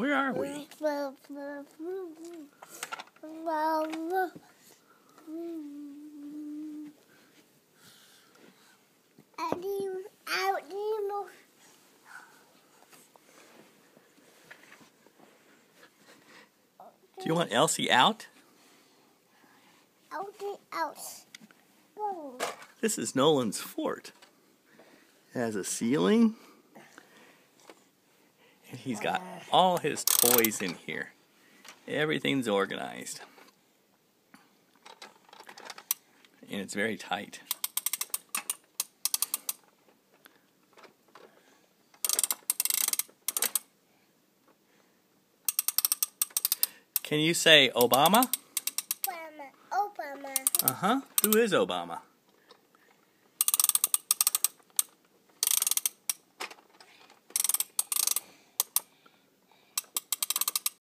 Where are we? Do you want Elsie out? Out, out. This is Nolan's fort. It has a ceiling. And he's got all his toys in here. Everything's organized. And it's very tight. Can you say Obama? Obama, Obama. Uh huh. Who is Obama?